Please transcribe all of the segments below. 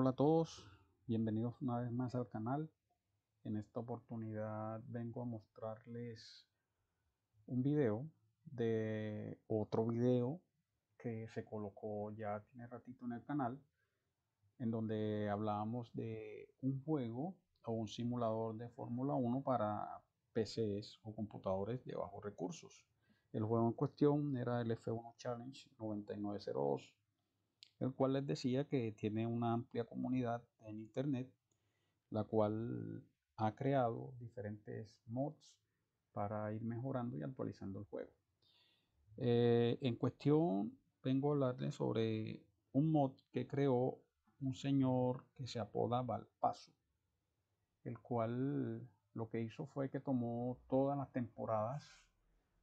Hola a todos, bienvenidos una vez más al canal. En esta oportunidad vengo a mostrarles un video de otro video que se colocó ya tiene ratito en el canal, en donde hablábamos de un juego o un simulador de Fórmula 1 para PCs o computadores de bajos recursos. El juego en cuestión era el F1 Challenge 9902 el cual les decía que tiene una amplia comunidad en internet, la cual ha creado diferentes mods para ir mejorando y actualizando el juego. Eh, en cuestión, vengo a hablarles sobre un mod que creó un señor que se apoda Valpaso, el cual lo que hizo fue que tomó todas las temporadas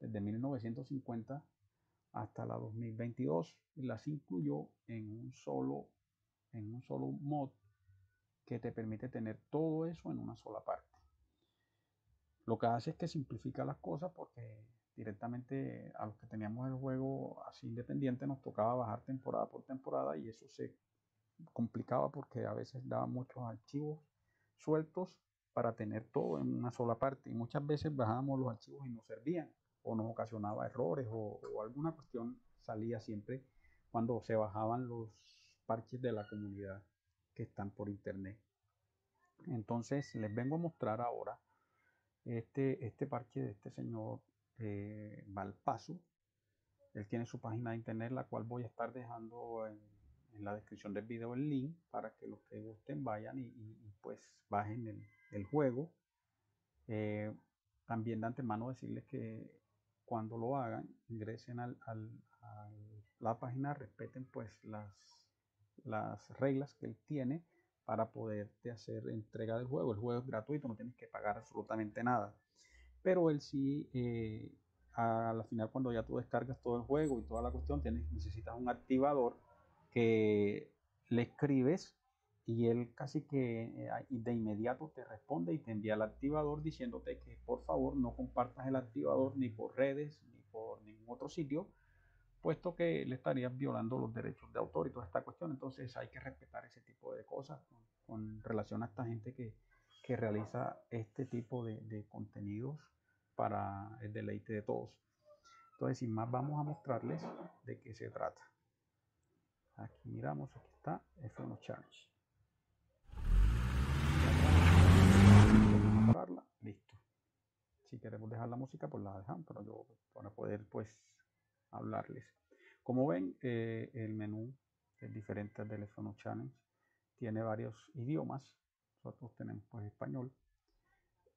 desde 1950 hasta la 2022 y las incluyó en un solo en un solo mod que te permite tener todo eso en una sola parte. Lo que hace es que simplifica las cosas porque directamente a los que teníamos el juego así independiente nos tocaba bajar temporada por temporada y eso se complicaba porque a veces daba muchos archivos sueltos para tener todo en una sola parte y muchas veces bajábamos los archivos y no servían o nos ocasionaba errores o, alguna cuestión salía siempre cuando se bajaban los parches de la comunidad que están por internet. Entonces les vengo a mostrar ahora este, este parche de este señor eh, Valpaso. Él tiene su página de internet, la cual voy a estar dejando en, la descripción del video el link para que los que gusten vayan y, pues bajen el, juego. Eh, también de antemano decirles que cuando lo hagan, ingresen a la página, respeten pues las, las reglas que él tiene para poderte hacer entrega del juego. El juego es gratuito, no tienes que pagar absolutamente nada. Pero él sí, eh, a la final cuando ya tú descargas todo el juego y toda la cuestión, tienes, necesitas un activador que le escribes y él casi que eh, de inmediato te responde y te envía el activador diciéndote que por favor no compartas el activador ni por redes ni por ningún otro sitio, puesto que le estarías violando los derechos de autor y toda esta cuestión. Entonces hay que respetar ese tipo de cosas con, relación a esta gente que, que realiza este tipo de, de contenidos para el deleite de todos. Entonces, sin más, vamos a mostrarles de qué se trata. Aquí miramos, aquí está F1 Charge. listo. Si queremos dejar la música, pues la dejamos, pero yo para poder pues hablarles. Como ven, eh, el menú es diferente del teléfono Challenge. Tiene varios idiomas. Nosotros tenemos pues español.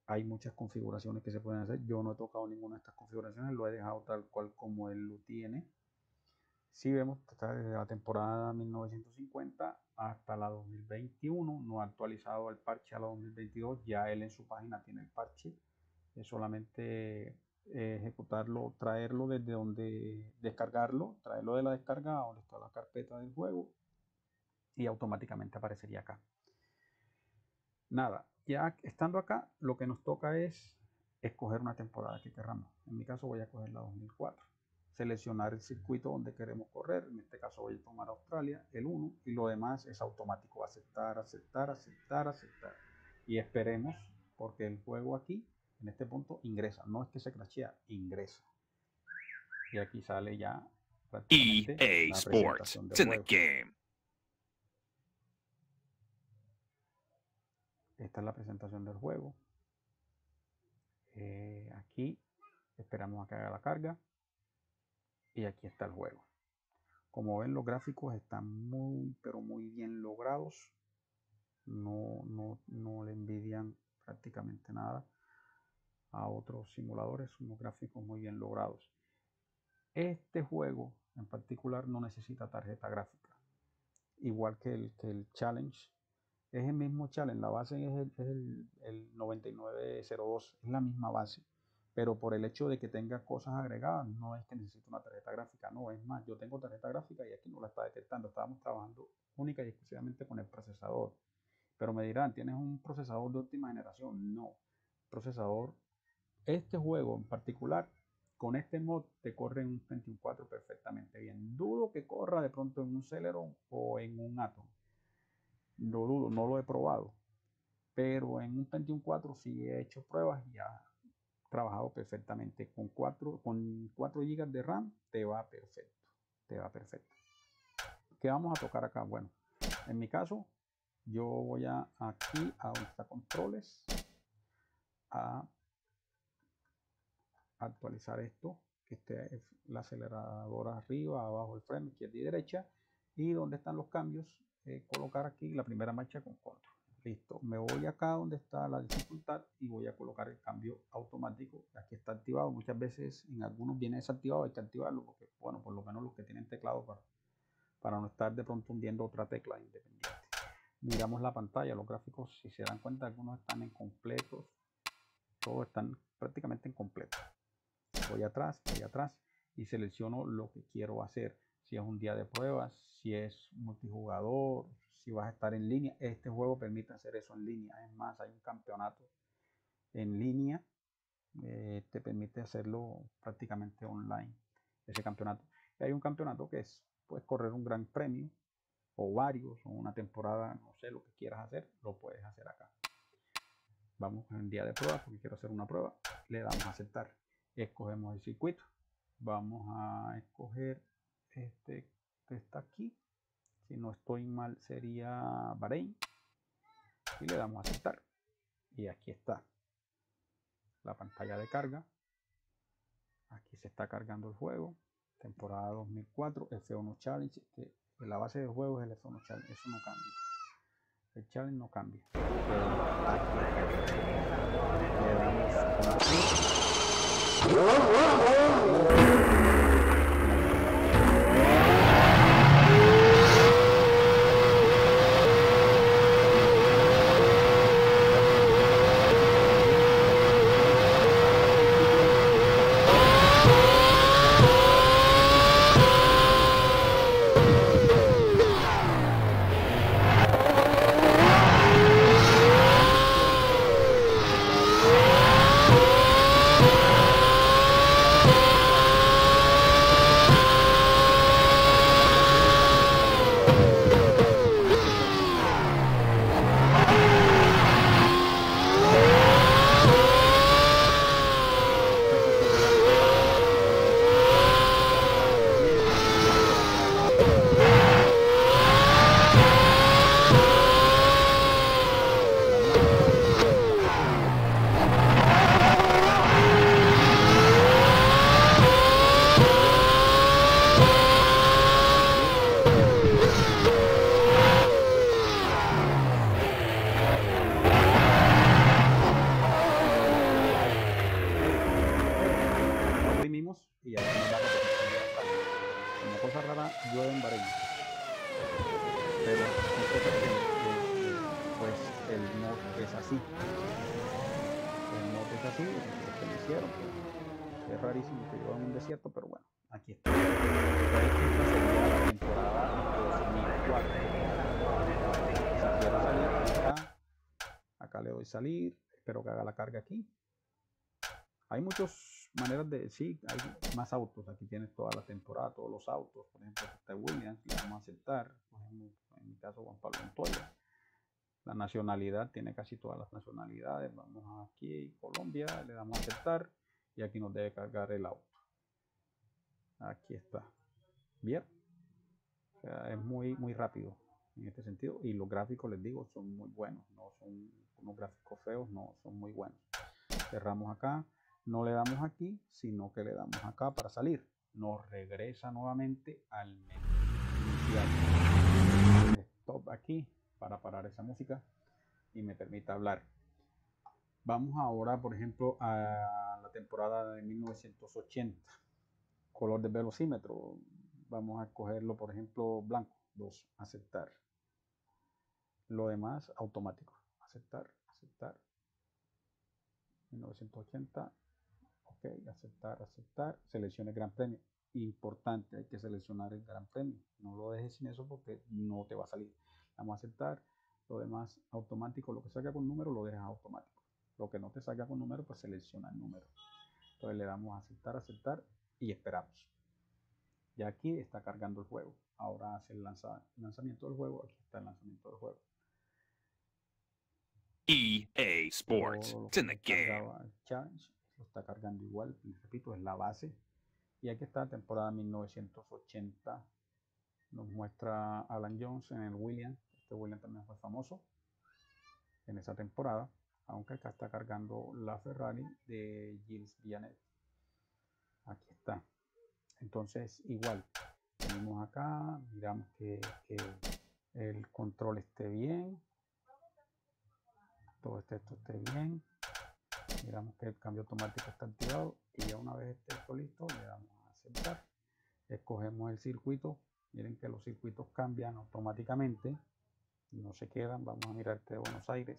Hay muchas configuraciones que se pueden hacer. Yo no he tocado ninguna de estas configuraciones, lo he dejado tal cual como él lo tiene. Si vemos, está desde la temporada 1950 hasta la 2021, no ha actualizado el parche a la 2022, ya él en su página tiene el parche, es solamente eh, ejecutarlo, traerlo desde donde descargarlo, traerlo de la descarga donde está la carpeta del juego y automáticamente aparecería acá. Nada, ya estando acá, lo que nos toca es escoger una temporada que queramos. En mi caso voy a coger la 2004 seleccionar el circuito donde queremos correr. En este caso voy a tomar Australia, el 1, y lo demás es automático. Aceptar, aceptar, aceptar, aceptar. Y esperemos, porque el juego aquí, en este punto, ingresa. No es que se crashea, ingresa. Y aquí sale ya EA Sports. It's in the game. Esta es la presentación del juego. Eh, aquí esperamos a que haga la carga y aquí está el juego. Como ven los gráficos están muy pero muy bien logrados. No, no, le envidian prácticamente nada a otros simuladores, unos gráficos muy bien logrados. Este juego en particular no necesita tarjeta gráfica, igual que el, el Challenge. Es el mismo challenge, la base es el, es el, el 9902, es la misma base pero por el hecho de que tenga cosas agregadas, no es que necesite una tarjeta gráfica, no, es más, yo tengo tarjeta gráfica y aquí no la está detectando, estábamos trabajando única y exclusivamente con el procesador. Pero me dirán, ¿tienes un procesador de última generación? No, procesador, este juego en particular, con este mod te corre en un 24 perfectamente bien. Dudo que corra de pronto en un Celeron o en un Atom. lo dudo, no lo he probado. Pero en un Pentium 4 sí he hecho pruebas y ha trabajado perfectamente. Con 4, con 4 GB de RAM te va perfecto. Te va perfecto. ¿Qué vamos a tocar acá? Bueno, en mi caso, yo voy a aquí a donde controles a actualizar esto que esté la aceleradora arriba abajo el freno izquierda y derecha y donde están los cambios eh, colocar aquí la primera marcha con control. Listo me voy acá donde está la dificultad y voy a colocar el cambio automático. Aquí está activado muchas veces en algunos viene desactivado hay que activarlo porque bueno por lo menos los que tienen teclado para para no estar de pronto hundiendo otra tecla independiente. Miramos la pantalla los gráficos si se dan cuenta algunos están en completos todos están prácticamente en completo voy atrás voy atrás y selecciono lo que quiero hacer si es un día de pruebas, si es multijugador, si vas a estar en línea. Este juego permite hacer eso en línea. Es más, hay un campeonato en línea, eh, te permite hacerlo prácticamente online, ese campeonato. Hay un campeonato que es, puedes correr un gran premio, o varios, o una temporada, no sé, lo que quieras hacer, lo puedes hacer acá. Vamos en día de prueba, porque quiero hacer una prueba. Le damos a aceptar. Escogemos el circuito. Vamos a escoger este que está aquí. Si no estoy mal sería Bahrein. Y le damos a aceptar. Y aquí está la pantalla de carga. Aquí se está cargando el juego. Temporada 2004 F1 Challenge la base del juego es el F1 Challenge. Eso no cambia. El challenge no cambia Uhum. Es rarísimo que yo en un desierto, pero bueno, aquí está. La temporada 2004. Si quiero salir acá, acá le doy salir, espero que haga la carga aquí. Hay muchas maneras de, sí, hay más autos, aquí tienes toda la temporada, todos los autos, por ejemplo, está Williams, le vamos a aceptar, en mi caso Juan Pablo Montoya. La nacionalidad tiene casi todas las nacionalidades, vamos aquí, Colombia, le damos a aceptar y aquí nos debe cargar el auto. Aquí está. Bien. es muy, muy rápido en este sentido. Y los gráficos, les digo, son muy buenos. No son unos gráficos feos, no, son muy buenos. Cerramos acá. No le damos aquí, sino que le damos acá para salir. Nos regresa nuevamente al menú. Stop aquí para parar esa música y me permita hablar. Vamos ahora, por ejemplo, a la temporada de 1980. Color de velocímetro. Vamos a escogerlo, por ejemplo, blanco. 2. Aceptar. Lo demás, automático. Aceptar, aceptar. 1980. Ok, aceptar, aceptar. Seleccione Gran Premio. Importante, hay que seleccionar el Gran Premio. No lo dejes sin eso porque no te va a salir. Vamos a aceptar. Lo demás, automático. Lo que salga con número lo dejas automático. Lo que no te salga con número, pues selecciona el número. Entonces le damos a aceptar, aceptar y esperamos. Ya aquí está cargando el juego. Ahora hace el lanzamiento del juego. Aquí está el lanzamiento del juego. EA Sports. It's in the game. Lo está cargando igual, repito, es la base. Y aquí está, temporada 1980. Nos muestra Alan Jones en el Williams. Este Williams también fue famoso en esa temporada. Aunque acá está cargando la Ferrari de Gilles Villeneuve. Aquí está. Entonces, igual, venimos acá, miramos que, que el control esté bien. Todo este, esto esté bien. Miramos que el cambio automático está activado y ya una vez esté esto listo, le damos a aceptar. Escogemos el circuito. Miren que los circuitos cambian automáticamente. No se quedan. Vamos a mirar este de Buenos Aires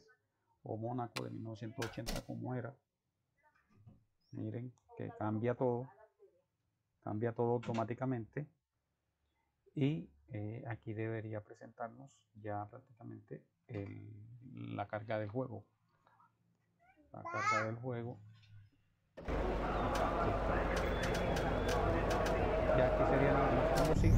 o Mónaco de 1980 como era. Miren que cambia todo. Cambia todo automáticamente. Y eh, aquí debería presentarnos ya prácticamente la carga del juego. La carga del juego. Ya aquí sería nada más como si.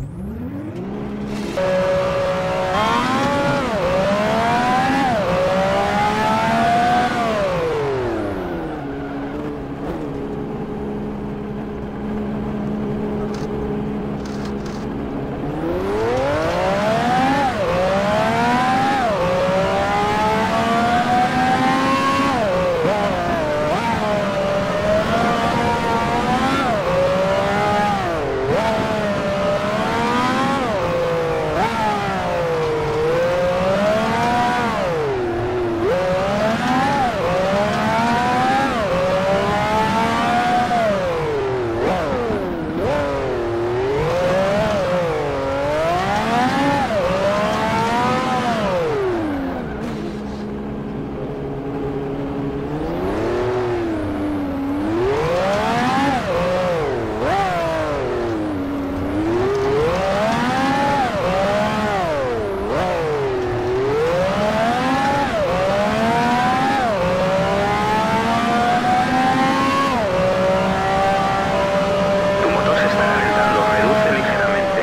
Tu motor se está calentando. Reduce ligeramente.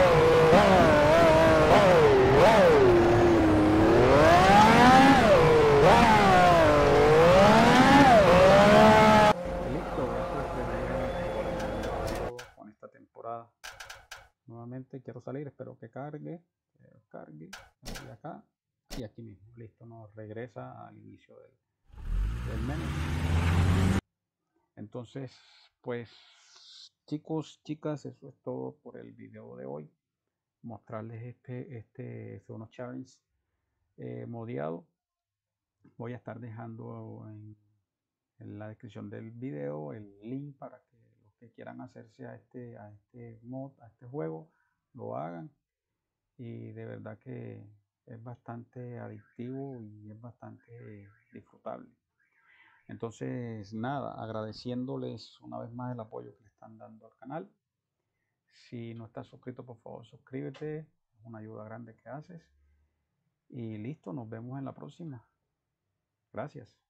Listo, eso sería todo con esta temporada. Nuevamente quiero salir, espero que cargue, que cargue, y acá y aquí mismo. Listo, nos regresa al inicio del, del menú. Entonces, pues chicos, chicas, eso es todo por el video de hoy. Mostrarles este, este F1 Challenge eh, modiado. Voy a estar dejando en en la descripción del video el link para que los que quieran hacerse a este, a este mod, a este juego, lo hagan. Y de verdad que es bastante adictivo y es bastante disfrutable. Entonces, nada, agradeciéndoles una vez más el apoyo que le están dando al canal. Si no estás suscrito, por favor, suscríbete. Es una ayuda grande que haces. Y listo, nos vemos en la próxima. Gracias.